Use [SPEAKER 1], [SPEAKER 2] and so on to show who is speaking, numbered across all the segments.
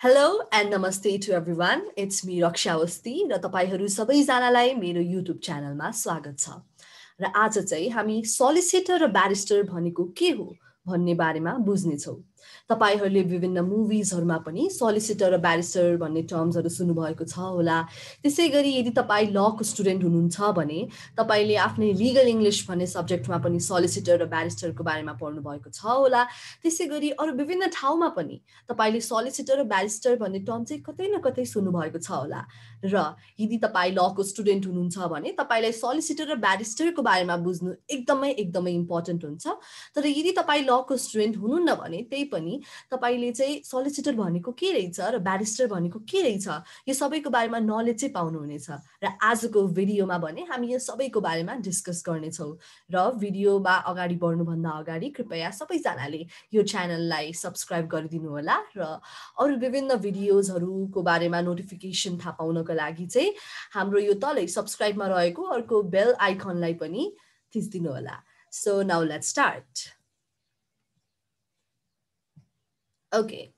[SPEAKER 1] Hello and नमस्ते to everyone it's me Raksha Awasthi र तपाईँहरू सबैजनालाई मेरो युट्युब च्यानलमा स्वागत छ। र आज चाहिँ हामी सोलिसिटर र ब्यारिस्टर भनेको के हो भन्ने बारेमा बुझ्नेछौँ। तपाईँहरूले विभिन्न मुभिजहरूमा पनि सोलिसिटर र ब्यारिस्टर भन्ने टर्म्सहरू सुन्नुभएको छ होला। त्यसै गरी यदि तपाईँ लको स्टुडेन्ट हुनुहुन्छ भने तपाईँले आफ्नै लिगल इङ्ग्लिस भन्ने सब्जेक्टमा पनि सोलिसिटर र ब्यारिस्टरको बारेमा पढ्नु भएको छ होला। त्यसै गरी अरू विभिन्न ठाउँमा पनि तपाईँले सोलिसिटर र ब्यारिस्टर भन्ने टर्म चाहिँ कतै न कतै सुन्नुभएको छ होला। र यदि तपाईँ लको स्टुडेन्ट हुनुहुन्छ भने तपाईँलाई सोलिसिटर र ब्यारिस्टरको बारेमा बुझ्नु एकदमै एकदमै इम्पोर्टेन्ट हुन्छ। तर यदि तपाईँ लको स्टुडेन्ट हुनुहुन्न भने त्यही पनि तपाईँले चाहिँ सोलिसिटर भनेको के रहेछ र ब्यारिस्टर भनेको के रहेछ? यो सबैको बारेमा नलेज चाहिँ पाउनुहुनेछ र आजको भिडियोमा भने हामी यो सबैको बारेमा डिस्कस गर्नेछौँ र भिडियोमा अगाडि बढ्नुभन्दा अगाडि कृपया सबैजनाले यो च्यानललाई सब्सक्राइब गरिदिनु होला र अरू विभिन्न भिडियोजहरूको बारेमा नोटिफिकेसन थाहा पाउनको लागि चाहिँ हाम्रो यो तलै सब्सक्राइबमा रहेको अर्को बेल आइकनलाई पनि थिचिदिनु होला। So now let start Okay.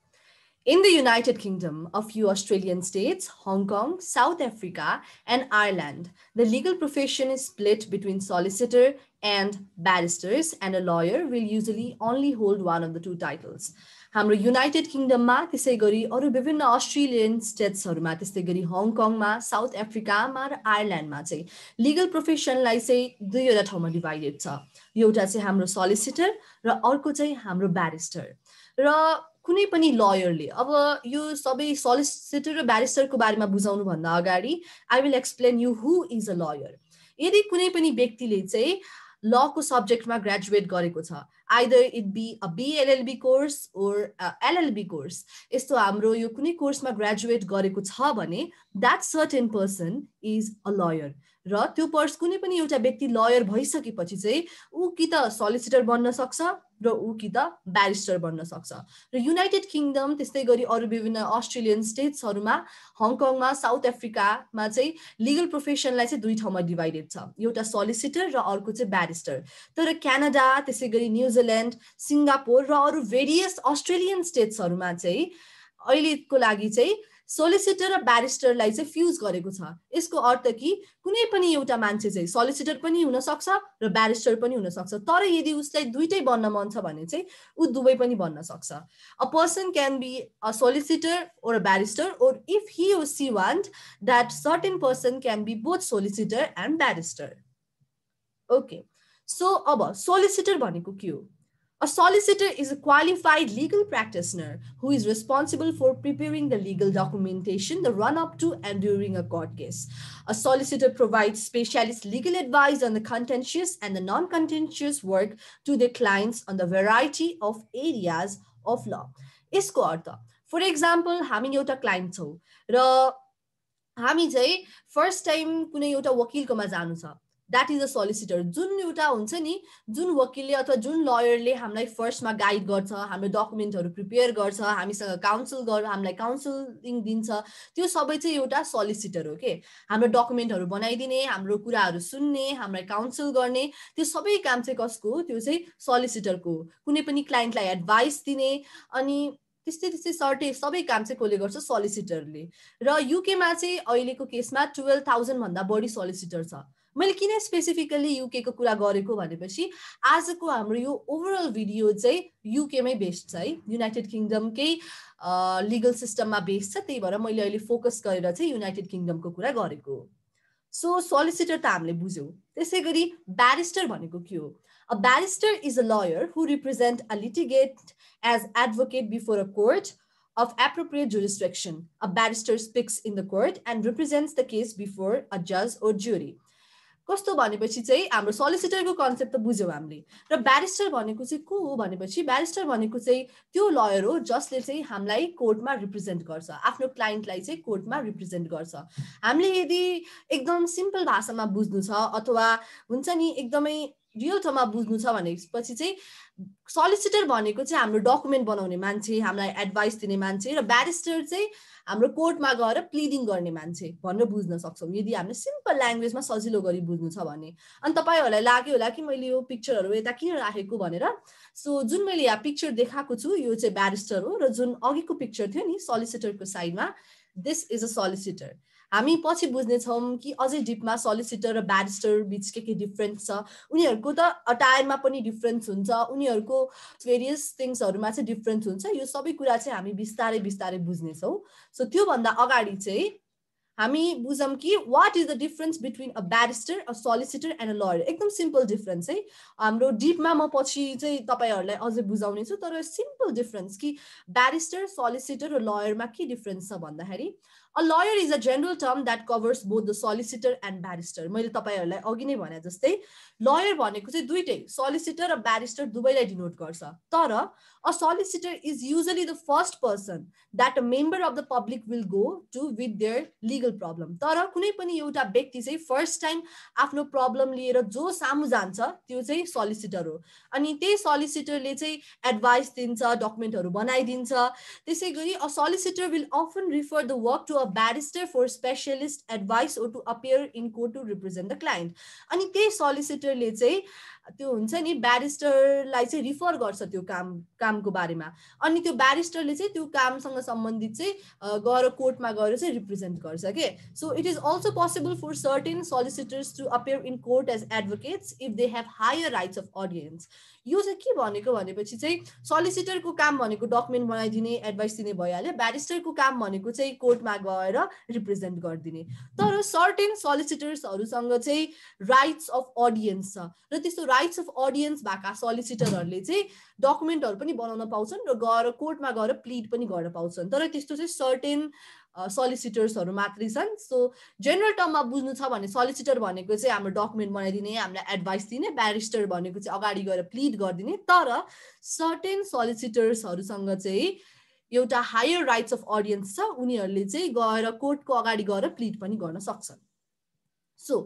[SPEAKER 1] In the United Kingdom, a few Australian states, Hong Kong, South Africa, and Ireland, the legal profession is split between solicitor and barristers, and a lawyer will usually only hold one of the two titles. हाम्रो United किङडममा त्यसै गरी अरू विभिन्न Australian स्टेट्सहरूमा त्यस्तै गरी हङकङमा south अफ्रिकामा र आयरल्यान्डमा चाहिँ लिगल प्रोफेसनलाई चाहिँ दुईवटा ठाउँमा डिभाइडेड छ एउटा चाहिँ हाम्रो सोलिसिटर र अर्को चाहिँ हाम्रो ब्यारिस्टर र कुनै पनि लयरले अब यो सबै सलिसिटर र ब्यारिस्टरको बारेमा बुझाउनुभन्दा अगाडि I will explain you who is a lawyer यदि कुनै पनि व्यक्तिले चाहिँ लको सब्जेक्टमा ग्रेजुएट गरेको छ either it be a BLLB course or LLB course यस्तो हाम्रो यो कुनै कोर्समा ग्रेजुएट गरेको छ भने that certain person is a lawyer र त्यो पर्स कुनै पनि एउटा व्यक्ति लयर भइसकेपछि चाहिँ ऊ कि त सलिसिटर बन्न सक्छ र ऊ कि त ब्यारिस्टर बन्न सक्छ। र युनाइटेड किङडम त्यस्तै गरी अरू विभिन्न अस्ट्रेलियन स्टेट्सहरूमा हङकङमा साउथ अफ्रिकामा चाहिँ लिगल प्रोफेसनलाई चाहिँ दुई ठाउँमा डिभाइडेड छ। एउटा सलिसिटर र अर्को चाहिँ ब्यारिस्टर तर क्यानाडा त्यसै गरी न्युजिल्यान्ड सिङ्गापुर र अरू भेरियस अस्ट्रेलियन स्टेट्सहरूमा चाहिँ अहिलेको लागि चाहिँ सोलिसिटर र ब्यारिस्टरलाई चाहिँ फ्युज गरेको छ। यसको अर्थ कि कुनै पनि एउटा मान्छे चाहिँ सोलिसिटर पनि हुनसक्छ र ब्यारिस्टर पनि हुनसक्छ। तर यदि उसलाई दुइटै बन्न मन छ भने चाहिँ ऊ दुवै पनि बन्न सक्छ। A person can be a solicitor or a barrister or if he or she want that certain person can be both solicitor and barrister okay so अब सोलिसिटर भनेको के हो? A solicitor is a qualified legal practitioner who is responsible for preparing the legal documentation, the run up to and during a court case. A solicitor provides specialist legal advice on the contentious and the non contentious work to their clients on the variety of areas of law. यसको अर्थ for example हामी एउटा client छौँ र हामी चाहिँ first time कुनै एउटा वकिलकोमा जानु छ द्याट इज अ सोलिसिटर जुन एउटा हुन्छ नि जुन वकिलले अथवा जुन लयरले हामीलाई फर्स्टमा गाइड गर्छ हाम्रो डकुमेन्टहरू प्रिपेयर गर्छ हामीसँग काउन्सिल गर हामीलाई काउन्सिलिङ दिन्छ त्यो सबै चाहिँ एउटा सोलिसिटर हो के हाम्रो डकुमेन्टहरू बनाइदिने हाम्रो कुराहरू सुन्ने हामीलाई काउन्सिल गर्ने त्यो सबै काम चाहिँ कसको त्यो चाहिँ सोलिसिटरको कुनै पनि क्लाइन्टलाई एडभाइस दिने अनि त्यस्तै त्यस्तै सर्टे सबै काम चाहिँ कसले गर्छ? सोलिसिटरले र युकेमा चाहिँ अहिलेको केसमा टुवेल्भ थाउजन्डभन्दा बढी सोलिसिटर छ। मैले किन स्पेसिफिकल्ली युकेको कुरा गरेको भनेपछि आजको हाम्रो यो ओभरअल भिडियो चाहिँ युकेमै बेस्ड छ है। युनाइटेड किङडमकै लिगल सिस्टममा बेस्ड छ। त्यही भएर मैले अहिले फोकस गरेर चाहिँ युनाइटेड किङडमको कुरा गरेको। सो सोलिसिटर त हामीले बुझ्यौँ। त्यसै गरी ब्यारिस्टर भनेको के हो? A barrister is a lawyer who represent a litigate as advocate before a court of appropriate jurisdiction. A barrister speaks in the court and represents the case before a judge or jury. कस्तो भनेपछि चाहिँ हाम्रो सोलिसिटरको concept त बुझ्यौँ हामीले। र barrister भनेको चाहिँ को हो भनेपछि ब्यारिस्टर भनेको चाहिँ त्यो लयर हो जसले चाहिँ हामीलाई कोर्टमा रिप्रेजेन्ट गर्छ। आफ्नो क्लाइन्टलाई चाहिँ कोर्टमा रिप्रेजेन्ट गर्छ। हामीले यदि एकदम सिम्पल भाषामा बुझ्नु छ अथवा हुन्छ नि एकदमै रियल टर्ममा बुझ्नु छ भनेपछि चाहिँ सलिसिटर भनेको चाहिँ हाम्रो डकुमेन्ट बनाउने मान्छे हामीलाई एडभाइस दिने मान्छे र ब्यारिस्टर चाहिँ हाम्रो कोर्टमा गएर प्लिडिङ गर्ने मान्छे भनेर बुझ्न सक्छौँ। यदि हामीले सिम्पल ल्याङ्ग्वेजमा सजिलो गरी बुझ्नु छ भने। अनि तपाईँहरूलाई लाग्यो होला कि मैले यो पिक्चरहरू यता किन राखेको भनेर? सो जुन मैले यहाँ पिक्चर देखाएको छु यो चाहिँ ब्यारिस्टर हो र जुन अघिको पिक्चर थियो नि सलिसिटरको साइडमा दिस इज अ सलिसिटर हामी पछि बुझ्नेछौँ कि अझै डिपमा सलिसिटर र ब्यारिस्टर बिच के के डिफ्रेन्स छ। उनीहरूको त अटायरमा पनि डिफ्रेन्स हुन्छ। उनीहरूको भेरियस थिङ्सहरूमा चाहिँ डिफ्रेन्स हुन्छ। यो सबै कुरा चाहिँ हामी बिस्तारै बिस्तारै बुझ्नेछौँ। सो त्योभन्दा अगाडि चाहिँ हामी बुझौँ कि what is the difference between a barrister a solicitor and a lawyer एकदम सिम्पल डिफरेन्स है। हाम्रो डिपमा म पछि चाहिँ तपाईँहरूलाई अझै बुझाउने छु तर सिम्पल डिफरेन्स कि ब्यारिस्टर सोलिसिटर र लयरमा के डिफरेन्स छ भन्दाखेरि a lawyer is a general term that covers both the solicitor and barrister मैले तपाईँहरूलाई अघि नै भने जस्तै लयर भनेको चाहिँ दुइटै सोलिसिटर र ब्यारिस्टर दुवैलाई डिनोट गर्छ। तर a solicitor is usually the first person that a member of the public will go to with their legal problem तर कुनै पनि एउटा व्यक्ति चाहिँ फर्स्ट टाइम आफ्नो प्रब्लम लिएर जो सामु जान्छ त्यो चाहिँ सोलिसिटर हो। अनि त्यही सोलिसिटरले चाहिँ एडभाइस दिन्छ डकुमेन्टहरू बनाइदिन्छ। त्यसै गरी a solicitor will often refer the work to a barrister for specialist advice or to appear in court to represent the client अनि त्यही सोलिसिटरले चाहिँ त्यो हुन्छ नि ब्यारिस्टरलाई चाहिँ रिफर गर्छ त्यो काम कामको बारेमा। अनि त्यो ब्यारिस्टरले चाहिँ त्यो कामसँग सम्बन्धित चाहिँ गएर कोर्टमा गएर चाहिँ रिप्रेजेन्ट गर्छ के? So it is also possible for certain solicitors to appear in court as advocates if they have higher rights of audience यो चाहिँ के भनेको भनेपछि चाहिँ सोलिसिटरको काम भनेको डकुमेन्ट बनाइदिने एडभाइस दिने भइहाल्यो ब्यारिस्टरको काम भनेको चाहिँ कोर्टमा गएर रिप्रेजेन्ट गरिदिने। तर सर्टेन सोलिसिटर्सहरूसँग चाहिँ राइट्स अफ अडियन्स छ। र त्यस्तो राइट्स अफ अडियन्स भएका सोलिसिटरहरूले चाहिँ डकुमेन्टहरू पनि बनाउन पाउँछन् र गएर कोर्टमा गएर प्लिड पनि गर्न पाउँछन्। तर त्यस्तो चाहिँ सर्टेन सलिसिटर्सहरू मात्रै छन्। सो जेनरल टर्ममा बुझ्नु छ भने सलिसिटर भनेको चाहिँ हाम्रो डकुमेन्ट बनाइदिने हामीलाई एडभाइस दिने ब्यारिस्टर भनेको चाहिँ अगाडि गएर प्लिड गरिदिने। तर सर्टेन सलिसिटर्सहरूसँग चाहिँ एउटा हायर राइट्स अफ अडियन्स छ। उनीहरूले चाहिँ गएर कोर्टको अगाडि गएर प्लिड पनि गर्न सक्छन्। सो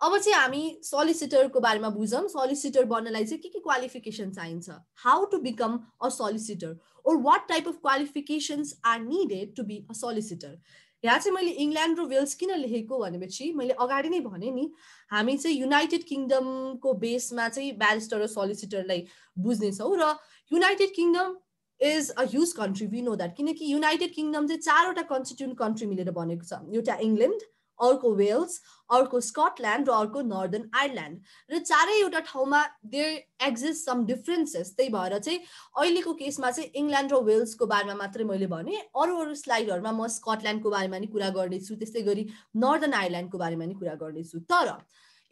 [SPEAKER 1] अब चाहिँ हामी सलिसिटरको बारेमा बुझौँ। सलिसिटर बन्नलाई चाहिँ के के क्वालिफिकेसन चाहिन्छ? How to become a solicitor or what type of qualifications are needed to be a solicitor यहाँ चाहिँ मैले इङ्ल्यान्ड र वेल्स किन लेखेको भनेपछि मैले अगाडि नै भने नि हामी चाहिँ युनाइटेड किङडमको बेसमा चाहिँ ब्यारिस्टर र सलिसिटरलाई बुझ्नेछौँ र United Kingdom is a huge country we know that किनकि युनाइटेड किङडम चाहिँ चारवटा कन्स्टिट्युन्ट कन्ट्री मिलेर बनेको छ। एउटा इङ्ल्यान्ड अर्को वेल्स अर्को स्कटल्यान्ड र अर्को नर्दर्न आयरल्यान्ड र चारै एउटा ठाउँमा देयर एक्जिस्ट सम डिफ्रेन्सेस त्यही भएर चाहिँ अहिलेको केसमा चाहिँ इङ्ल्यान्ड र वेल्सको बारेमा मात्रै मैले भने अरू अरू स्लाइडहरूमा म स्कटल्यान्डको बारेमा नि कुरा गर्नेछु त्यस्तै गरी नर्दर्न आयरल्यान्डको बारेमा नि कुरा गर्नेछु तर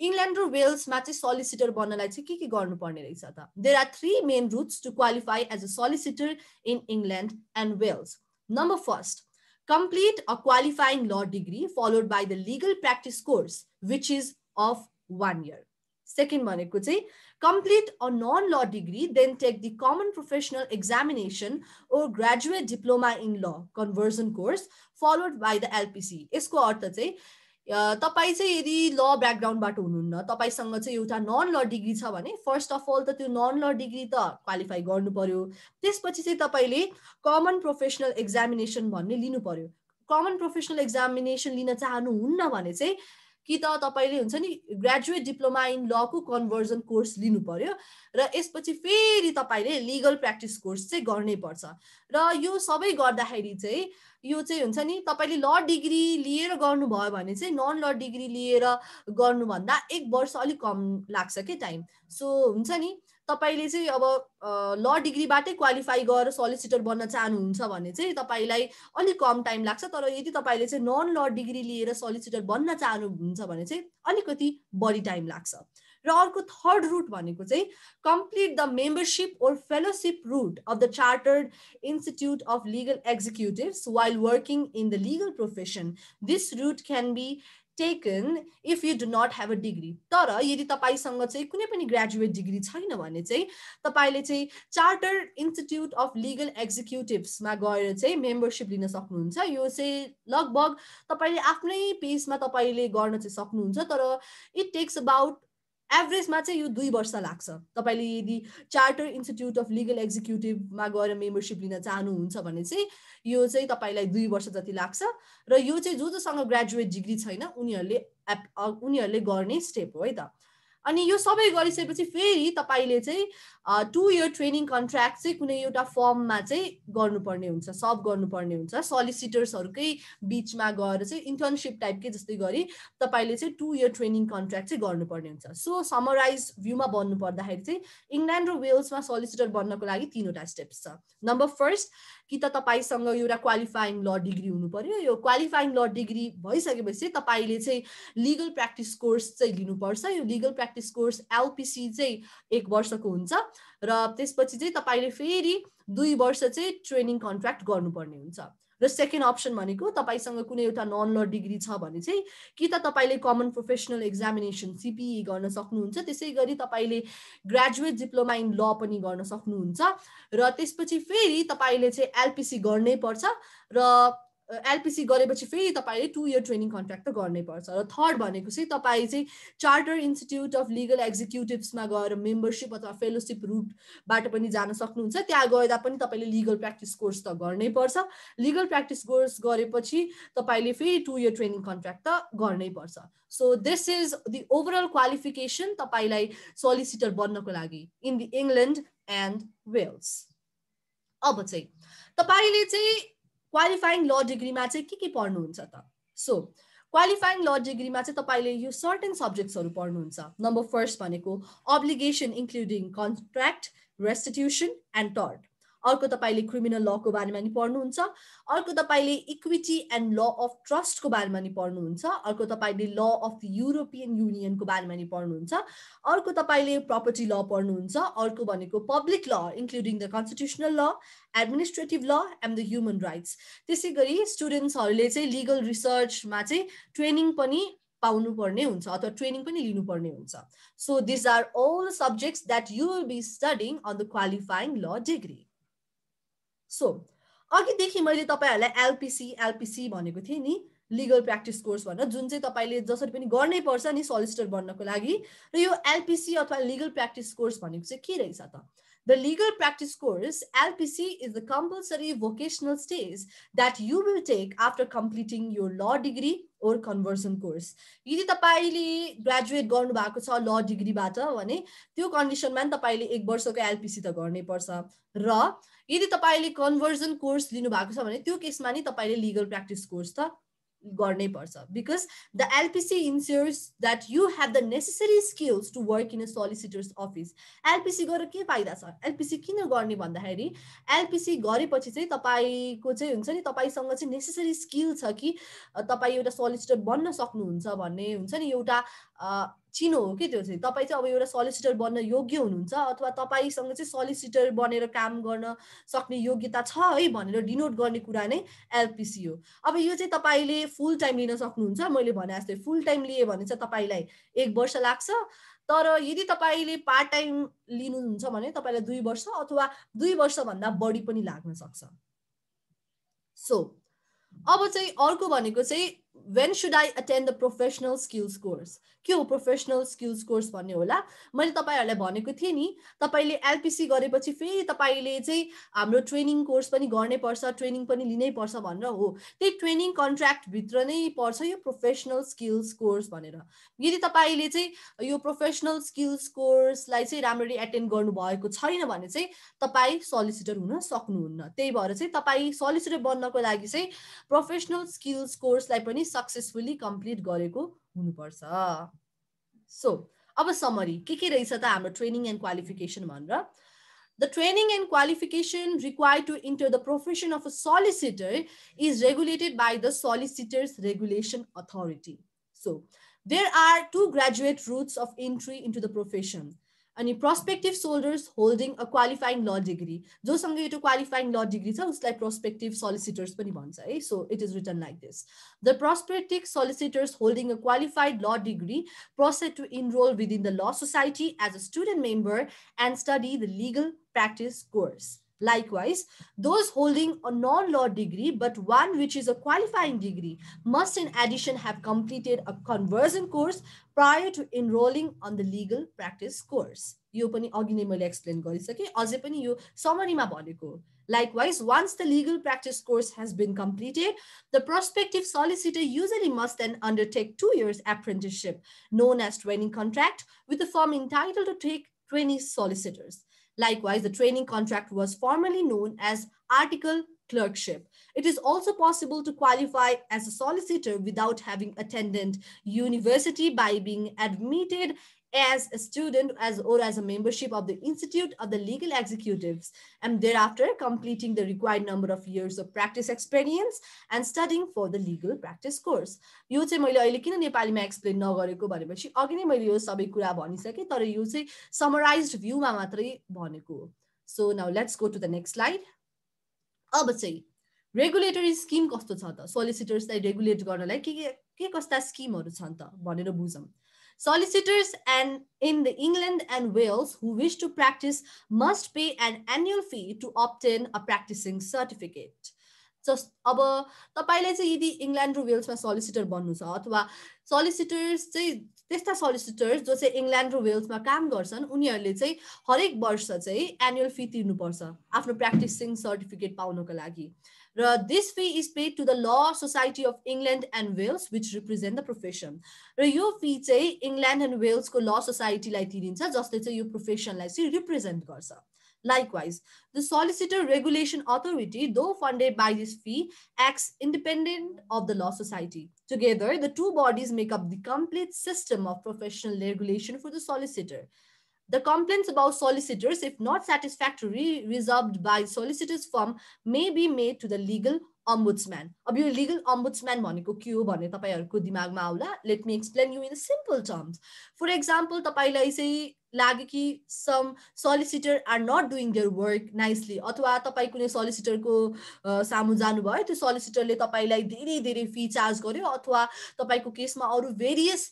[SPEAKER 1] इङ्ल्यान्ड र वेल्समा चाहिँ सलिसिटर बन्नलाई चाहिँ के के गर्नुपर्ने रहेछ त? There are three main routes to qualify as a solicitor in England and Wales number first complete a qualifying law degree followed by the legal practice course which is of one year second भनेको चाहिँ complete a non-law degree then take the common professional examination or graduate diploma in law conversion course followed by the LPC यसको अर्थ चाहिँ तपाईँ चाहिँ यदि ल ब्याकग्राउन्डबाट हुनुहुन्न तपाईँसँग चाहिँ एउटा नन ल डिग्री छ भने फर्स्ट अफ अल त त्यो नन ल डिग्री त क्वालिफाई गर्नु पर्यो त्यसपछि चाहिँ तपाईँले कमन प्रोफेसनल एक्जामिनेसन भन्ने लिनु पर्यो कमन प्रोफेसनल एक्जामिनेसन लिन चाहनुहुन्न भने चाहिँ कि त तपाईँले हुन्छ नि ग्रेजुएट डिप्लोमा इन लको कन्भर्जन कोर्स लिनु पर्यो र यसपछि फेरि तपाईँले लिगल प्र्याक्टिस कोर्स चाहिँ गर्नै पर्छ। र यो सबै गर्दाखेरि चाहिँ यो चाहिँ हुन्छ नि तपाईँले ल डिग्री लिएर गर्नुभयो भने चाहिँ नन ल डिग्री लिएर गर्नुभन्दा एक वर्ष अलिक कम लाग्छ कि टाइम सो हुन्छ नि तपाईँले चाहिँ अब ल डिग्रीबाटै क्वालिफाई गरेर सलिसिटर बन्न चाहनुहुन्छ भने चाहिँ तपाईँलाई अलिक कम टाइम लाग्छ तर यदि तपाईँले चाहिँ नन ल डिग्री लिएर सलिसिटर बन्न चाहनुहुन्छ भने चाहिँ अलिकति बढी टाइम लाग्छ। र अर्को थर्ड रुट भनेको चाहिँ complete the membership or fellowship route of the Chartered Institute of Legal Executives while working in the legal profession this route can be taken if you do not have a degree तर यदि तपाईँसँग चाहिँ कुनै पनि graduate degree छैन भने चाहिँ तपाईँले चाहिँ चार्टर इन्स्टिट्युट अफ लिगल एक्जिक्युटिभ्समा गएर चाहिँ मेम्बरसिप लिन सक्नुहुन्छ। यो चाहिँ लगभग तपाईँले आफ्नै पेसमा तपाईँले गर्न चाहिँ सक्नुहुन्छ। तर इट टेक्स अबाउट एभरेजमा चाहिँ यो दुई वर्ष लाग्छ। तपाईँले यदि चार्टर इन्स्टिट्युट अफ लिगल एक्जिक्युटिभमा गएर मेम्बरसिप लिन चाहनुहुन्छ भने चाहिँ यो चाहिँ तपाईँलाई दुई वर्ष जति लाग्छ र यो चाहिँ जो जोसँग ग्रेजुएट डिग्री छैन उनीहरूले उनीहरूले गर्ने स्टेप हो है त। अनि यो सबै गरिसकेपछि फेरि तपाईँले चाहिँ टु इयर ट्रेनिङ कन्ट्र्याक्ट चाहिँ कुनै एउटा फर्ममा चाहिँ गर्नुपर्ने हुन्छ सब गर्नुपर्ने हुन्छ। सलिसिटर्सहरूकै बिचमा गएर चाहिँ इन्टर्नसिप टाइपकै जस्तै गरी तपाईँले चाहिँ टु इयर ट्रेनिङ कन्ट्र्याक्ट चाहिँ गर्नुपर्ने हुन्छ। सो समराइज भ्यूमा बन्नु पर्दाखेरि चाहिँ इङ्ल्यान्ड र वेल्समा सलिसिटर बन्नको लागि तिनवटा स्टेप्स छ। नम्बर फर्स्ट कि त तपाईँसँग एउटा क्वालिफाइङ ल डिग्री हुनु पर्यो यो क्वालिफाइङ ल डिग्री भइसकेपछि तपाईँले चाहिँ लिगल प्र्याक्टिस कोर्स चाहिँ लिनुपर्छ। यो लिगल प्र्याक्टिस कोर्स एलपिसी चाहिँ एक वर्षको हुन्छ र त्यसपछि चाहिँ तपाईँले फेरि दुई वर्ष चाहिँ ट्रेनिङ कन्ट्र्याक्ट गर्नुपर्ने हुन्छ। र सेकेन्ड अप्सन भनेको तपाईँसँग कुनै एउटा नन ल डिग्री छ भने चाहिँ कि त तपाईँले कमन प्रोफेसनल एक्जामिनेसन सिपिई गर्न सक्नुहुन्छ त्यसै गरी तपाईँले ग्रेजुएट डिप्लोमा इन ल पनि गर्न सक्नुहुन्छ र त्यसपछि फेरि तपाईँले चाहिँ एलपिसी गर्नै पर्छ र एलपिसी गरेपछि फेरि तपाईँले टु इयर ट्रेनिङ कन्ट्र्याक्ट त गर्नै पर्छ र थर्ड भनेको चाहिँ तपाईँ चाहिँ चार्टर इन्स्टिट्युट अफ लिगल एक्जिक्युटिभ्समा गएर मेम्बरसिप अथवा फेलोसिप रुटबाट पनि जान सक्नुहुन्छ। त्यहाँ गएर पनि तपाईँले लिगल प्र्याक्टिस कोर्स त गर्नै पर्छ। लिगल प्र्याक्टिस कोर्स गरेपछि तपाईँले फेरि टु इयर ट्रेनिङ कन्ट्र्याक्ट त गर्नै पर्छ। So this is the overall qualification तपाईँलाई सोलिसिटर बन्नको लागि in the England and Wales अब चाहिँ तपाईँले चाहिँ क्वालिफाइङ ल डिग्रीमा चाहिँ के के पढ्नुहुन्छ त? सो क्वालिफाइङ ल डिग्रीमा चाहिँ तपाईँले यो सर्टेन सब्जेक्ट्सहरू पढ्नुहुन्छ। नम्बर फर्स्ट भनेको obligation including contract restitution and tort अर्को तपाईँले क्रिमिनल लको बारेमा नि पढ्नुहुन्छ। अर्को तपाईँले इक्विटी एन्ड ल अफ ट्रस्टको बारेमा नि पढ्नुहुन्छ। अर्को तपाईँले ल अफ युरोपियन युनियनको बारेमा नि पढ्नुहुन्छ। अर्को तपाईँले प्रपर्टी ल पढ्नुहुन्छ। अर्को भनेको public law including the constitutional law administrative law and the human rights त्यसै गरी स्टुडेन्ट्सहरूले चाहिँ लिगल रिसर्चमा चाहिँ ट्रेनिङ पनि पाउनुपर्ने हुन्छ अथवा ट्रेनिङ पनि लिनुपर्ने हुन्छ। So this are all subjects that you will be studying on the qualifying law degree so अघिदेखि मैले तपाईँहरूलाई एलपिसी एलपिसी भनेको थिएँ नि लिगल प्र्याक्टिस कोर्स भनेर जुन चाहिँ तपाईँले जसरी पनि गर्नै पर्छ नि सोलिसिटर बन्नको लागि र यो एलपिसी अथवा लिगल प्र्याक्टिस कोर्स भनेको चाहिँ के रहेछ त? The legal practice course LPC is the compulsory vocational stage that you will take after completing यो ल डिग्री ओर कन्भर्सन कोर्स यदि तपाईँले ग्रेजुएट गर्नुभएको छ ल डिग्रीबाट भने त्यो कन्डिसनमा पनि तपाईँले एक वर्षको एलपिसी त गर्नै पर्छ। र यदि तपाईँले कन्भर्जन कोर्स लिनुभएको छ भने त्यो केसमा नि तपाईँले लिगल प्र्याक्टिस कोर्स त गर्नै पर्छ. Because the LPC ensures that you have the necessary skills to work in a solicitor's office LPC गरेर के फाइदा छ? एलपिसी किन गर्ने भन्दाखेरि एलपिसी गरेपछि चाहिँ तपाईँको चाहिँ हुन्छ नि तपाईँसँग चाहिँ नेसेसरी स्किल छ कि तपाईँ एउटा सोलिसिटर बन्न सक्नुहुन्छ भन्ने हुन्छ नि एउटा चिनो हो कि त्यो चाहिँ? तपाईँ चाहिँ अब एउटा सलिसिटर बन्न योग्य हुनुहुन्छ अथवा तपाईँसँग चाहिँ सलिसिटर बनेर काम गर्न सक्ने योग्यता छ है भनेर डिनोट गर्ने कुरा नै एलपिसी हो। अब यो चाहिँ तपाईँले फुल टाइम लिन सक्नुहुन्छ मैले भने जस्तै फुल टाइम लिए भने चाहिँ तपाईँलाई एक वर्ष लाग्छ। तर यदि तपाईँले पार्ट टाइम लिनुहुन्छ भने तपाईँलाई दुई वर्ष अथवा दुई वर्षभन्दा बढी पनि लाग्न सक्छ। सो अब चाहिँ अर्को भनेको चाहिँ when should I attend the professional skills course के हो प्रोफेसनल स्किल्स कोर्स भन्ने होला? मैले तपाईँहरूलाई भनेको थिएँ नि तपाईँले एलपिसी गरेपछि फेरि तपाईँले चाहिँ हाम्रो ट्रेनिङ कोर्स पनि गर्नै पर्छ ट्रेनिङ पनि लिनै पर्छ भनेर हो। त्यही ट्रेनिङ कन्ट्र्याक्टभित्र नै पर्छ यो प्रोफेसनल स्किल्स कोर्स भनेर। यदि तपाईँले चाहिँ यो प्रोफेसनल स्किल्स कोर्सलाई चाहिँ राम्ररी एटेन्ड गर्नुभएको छैन भने चाहिँ तपाईँ सलिसिटर हुन सक्नुहुन्न। त्यही भएर चाहिँ तपाईँ सलिसिटर बन्नको लागि चाहिँ प्रोफेसनल स्किल्स कोर्सलाई पनि सक्सेसफुली कम्प्लिट गरेको हुनुपर्छ सो अब समरी के के रहेछ त हाम्रो ट्रेनिङ एन्ड क्वालिफिकेसन भनेर The training and qualification required to enter the profession of a solicitor is regulated by the Solicitors Regulation Authority. So, there are two graduate routes of entry into the profession. अनि prospective solicitors holding a qualifying law degree जोसँग यो qualifying law degree छ उसलाई prospective solicitors पनि भन्छ है। So it is written like this the prospective solicitors holding a qualified law degree proceed to enrol within the Law Society as a student member and study the legal practice course Likewise, those holding a non-law degree but one which is a qualifying degree must in addition have completed a conversion course prior to enrolling on the legal practice course. यो पनि अघि नै मैले explain गरिसकेँ अझै पनि यो समरीमा भनेको Likewise, once the legal practice course has been completed, the prospective solicitor usually must then undertake two years apprenticeship, known as training contract, with the firm entitled to take 20 solicitors. Likewise, the training contract was formerly known as article clerkship. It is also possible to qualify as a solicitor without having attended university by being admitted as a student as or as a membership of the Institute of the Legal Executives and thereafter completing the required number of years of practice experience and studying for the legal practice course. यो चाहिँ मैले अहिले किन नेपालीमा explain नगरेको भनेपछि अघि नै मैले यो सबै कुरा भनिसकेँ तर यो चाहिँ समराइज भ्यूमा मात्रै भनेको so now let's go to the next slide अब चाहिँ रेगुलेटरी स्किम कस्तो छ त? सोलिसिटर्सलाई रेगुलेट गर्नलाई के के के कस्ता स्किमहरू छन् त? भनेर बुझौँ। Solicitors and in the England and Wales who wish to practice must pay an annual fee to obtain a practicing certificate. Just अब तपाईँलाई चाहिँ यदि इङ्ल्यान्ड र वेल्समा सोलिसिटर बन्नु छ अथवा सोलिसिटर्स चाहिँ त्यस्ता सोलिसिटर्स जो चाहिँ इङ्ल्यान्ड र वेल्समा काम गर्छन् उनीहरूले चाहिँ हरेक वर्ष चाहिँ एनुअल फी तिर्नुपर्छ आफ्नो प्र्याक्टिसिङ सर्टिफिकेट पाउनको लागि। र this fee is paid to the Law Society of England and Wales which represent the profession र यो फी चाहिँ इङ्ल्यान्ड एन्ड वेल्सको ल सोसाइटीलाई तिरिन्छ जसले चाहिँ यो प्रोफेसनलाई चाहिँ रिप्रेजेन्ट गर्छ Likewise, the Solicitor Regulation Authority, though funded by this fee, acts independent of the Law Society. Together, the two bodies make up the complete system of professional regulation for the solicitor. The complaints about solicitors, if not satisfactory, resolved by solicitors firm may be made to the legal ombudsman. अब यो legal ombudsman भनेको के हो भन्ने तपाईँहरूको दिमागमा आउला let me explain you in simple terms for example तपाईँलाई चाहिँ लाग्यो कि some solicitor are not doing their work nicely अथवा तपाईँ कुनै सोलिसिटरको सामु जानुभयो त्यो सोलिसिटरले तपाईँलाई धेरै धेरै फी चार्ज गर्यो अथवा तपाईँको केसमा अरू भेरियस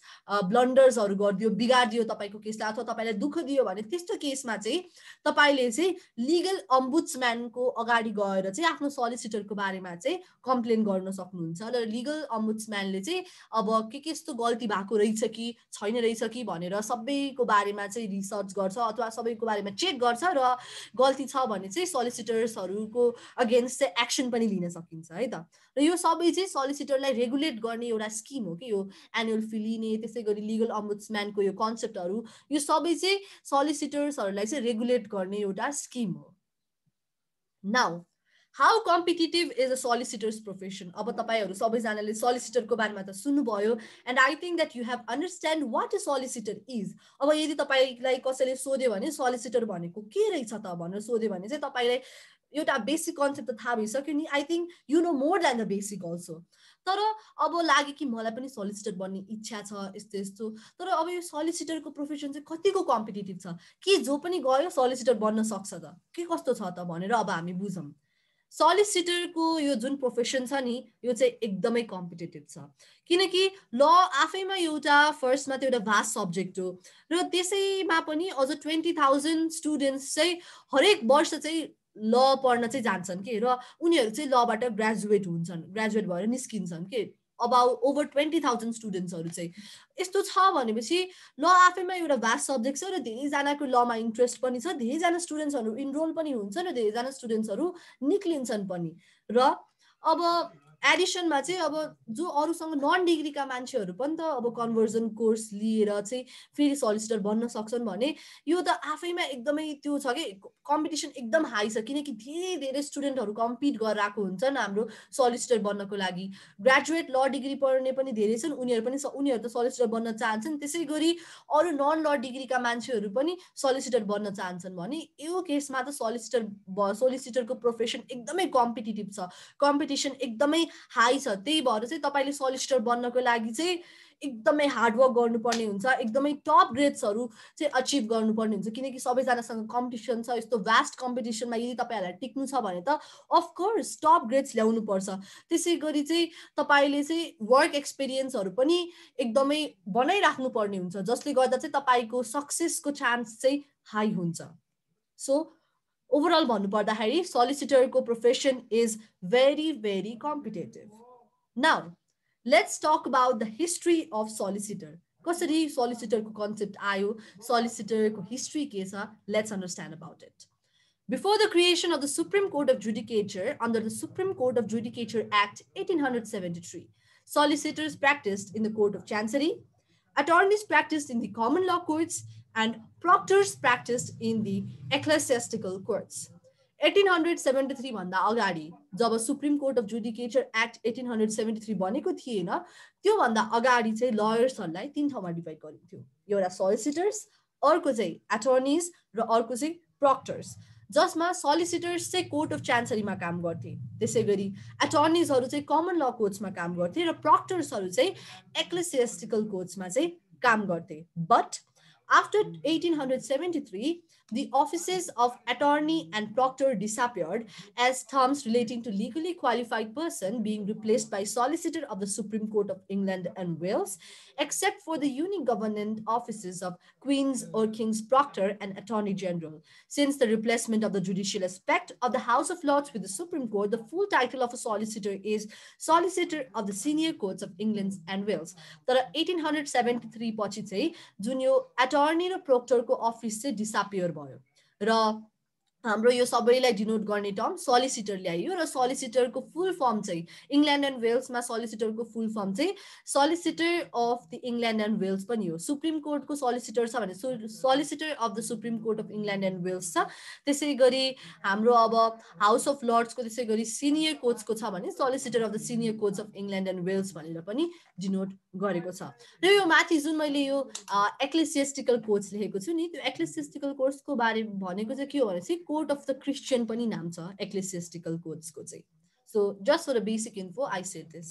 [SPEAKER 1] ब्लन्डर्सहरू गरिदियो बिगारिदियो तपाईँको केसलाई अथवा तपाईँलाई दुःख दियो भने त्यस्तो केसमा चाहिँ तपाईँले चाहिँ लिगल अम्बुड्सम्यानको अगाडि गएर चाहिँ आफ्नो सोलिसिटरको बारेमा चाहिँ कम्प्लेन गर्न सक्नुहुन्छ र लिगल अम्बुड्सम्यानले चाहिँ अब के के यस्तो गल्ती भएको रहेछ कि छैन रहेछ कि भनेर सबैको बारेमा चाहिँ रिसर्च गर्छ अथवा सबैको बारेमा चेक गर्छ र गल्ती छ भने चाहिँ सोलिसिटर्सहरूको अगेन्स्ट चाहिँ एक्सन पनि लिन सकिन्छ है त? र यो सबै चाहिँ सोलिसिटरलाई रेगुलेट गर्ने एउटा स्किम हो कि यो एनुअल फी लिने त्यसै गरी लिगल अम्बुड्सम्यानको यो कन्सेप्टहरू यो सबै चाहिँ सोलिसिटर्सहरूलाई चाहिँ रेगुलेट गर्ने एउटा स्किम हो। Now how competitive is a solicitor's profession अब तपाईँहरू सबैजनाले सोलिसिटरको बारेमा त सुन्नुभयो and I think that you have understand what is solicitor is अब यदि तपाईँलाई कसैले सोध्यो भने सोलिसिटर भनेको के रहेछ त भनेर सोध्यो भने चाहिँ तपाईँलाई एउटा बेसिक कन्सेप्ट त थाहा भइसक्यो नि. I think you know more than the basic also तर अब लाग्यो कि मलाई पनि सोलिसिटर बन्ने इच्छा छ यस्तो यस्तो। तर अब यो सोलिसिटरको प्रोफेसन चाहिँ कतिको कम्पिटेटिभ छ? कि जो पनि गयो सोलिसिटर बन्न सक्छ त? के कस्तो छ त भनेर अब हामी बुझौँ। सोलिसिटरको यो जुन प्रोफेसन छ नि यो चाहिँ एकदमै कम्पिटेटिभ छ। किनकि ल आफैमा एउटा फर्स्टमा त्यो एउटा भास्ट सब्जेक्ट हो र त्यसैमा पनि अझ ट्वेन्टी थाउजन्ड स्टुडेन्ट्स चाहिँ हरेक वर्ष चाहिँ ल पढ्न चाहिँ जान्छन् कि र उनीहरू चाहिँ लबाट ग्रेजुएट हुन्छन् ग्रेजुएट भएर निस्किन्छन् कि। अबाउट ओभर ट्वेन्टी थाउजन्ड स्टुडेन्ट्सहरू चाहिँ यस्तो छ भनेपछि ल आफैमा एउटा भास्ट सब्जेक्ट छ र धेरैजनाको लमा इन्ट्रेस्ट पनि छ धेरैजना स्टुडेन्ट्सहरू इनरोल पनि हुन्छ र धेरैजना स्टुडेन्ट्सहरू निक्लिन्छन् पनि। र अब एडिसनमा चाहिँ अब जो अरूसँग नन डिग्रीका मान्छेहरू पनि त अब कन्भर्जन कोर्स लिएर चाहिँ फेरि सलिसिटर बन्न सक्छन् भने यो त आफैमा एकदमै त्यो छ कि कम्पिटिसन एकदम हाई छ किनकि धेरै धेरै स्टुडेन्टहरू कम्पिट गरेर आएको हुन्छन् हाम्रो सलिसिटर बन्नको लागि। ग्रेजुएट ल डिग्री पढ्ने पनि धेरै छन् उनीहरू पनि उनीहरू त सलिसिटर बन्न चाहन्छन् त्यसै गरी अरू नन ल डिग्रीका मान्छेहरू पनि सलिसिटर बन्न चाहन्छन् भने यो केसमा त सलिसिटर सोलिसिटरको प्रोफेसन एकदमै कम्पिटेटिभ छ। कम्पिटिसन एकदमै हाई छ त्यही भएर चाहिँ तपाईँले सोलिसिटर बन्नको लागि चाहिँ एकदमै हार्डवर्क गर्नुपर्ने हुन्छ एकदमै टप ग्रेड्सहरू चाहिँ अचिभ गर्नुपर्ने हुन्छ किनकि सबैजनासँग कम्पिटिसन छ यस्तो भ्यास्ट कम्पिटिसनमा यदि तपाईँहरूलाई टिक्नु छ भने त अफकोर्स टप ग्रेड्स ल्याउनु पर्छ त्यसै गरी चाहिँ तपाईँले चाहिँ वर्क एक्सपिरियन्सहरू पनि एकदमै बनाइराख्नु पर्ने हुन्छ जसले गर्दा चाहिँ तपाईँको सक्सेसको चान्स चाहिँ हाई हुन्छ। सो ओभरअल भन्नुपर्दाखेरि सोलिसिटरको profession is very very competitive now let's talk about the history of solicitor कसरी सोलिसिटरको कन्सेप्ट आयो सोलिसिटरको हिस्ट्री के छ let's understand about it Before the creation of the Supreme Court of Judicature under the Supreme Court of Judicature Act 1873, solicitors practiced in the Court of Chancery, attorneys practiced in the common law courts, and proctors practiced in the ecclesiastical courts. 1873 भन्दा अगाडि जब Supreme Court of Judicature Act eighteen hundred seventy three बनेको थिएन त्योभन्दा अगाडि चाहिँ लयर्सहरूलाई तिन ठाउँमा divide गरिन्थ्यो। एउटा सोलिसिटर्स अर्को चाहिँ एटर्निज र अर्को चाहिँ प्रक्टर्स जसमा सोलिसिटर्स चाहिँ कोर्ट अफ चान्सरीमा काम गर्थे। त्यसै गरी एटर्निजहरू चाहिँ कमन ल कोर्ट्समा काम गर्थे र प्रक्टर्सहरू चाहिँ एक्लेसियस्टिकल कोर्ट्समा चाहिँ काम गर्थे। But after eighteen hundred seventy three the offices of attorney and proctor disappeared as terms relating to legally qualified person being replaced by solicitor of the Supreme Court of England and Wales, except for the uni-government offices of Queen's or King's Proctor and Attorney General. Since the replacement of the judicial aspect of the House of Lords with the Supreme Court, the full title of a solicitor is Solicitor of the Senior Courts of England and Wales. तर 1873 पछि चाहिँ जुन यो attorney र प्रोक्टरको office चाहिँ डिसापियर भयो र हाम्रो यो सबैलाई डिनोट गर्ने टर्म सोलिसिटर ल्याइयो र सोलिसिटरको फुल फर्म चाहिँ इङ्ल्यान्ड एन्ड वेल्समा सोलिसिटरको फुल फर्म चाहिँ solicitor of the England and Wales पनि हो। सुप्रिम कोर्टको सोलिसिटर छ भने solicitor of the Supreme Court of England and Wales छ। त्यसै गरी हाम्रो अब हाउस अफ लर्ड्सको त्यसै गरी सिनियर कोर्ट्सको छ भने solicitor of the Senior Courts of England and Wales भनेर पनि डिनोट गरेको छ। र यो माथि जुन मैले यो एक्लेसियस्टिकल कोर्ट्स लेखेको छु नि त्यो एक्लेसियस्टिकल कोर्ट्सको बारे भनेको चाहिँ के हो भने चाहिँ कोर्ट अफ द क्रिस्चियन पनि नाम छ एक्लेसियस्टिकल कोर्ट्सको चाहिँ so just for a basic info I said this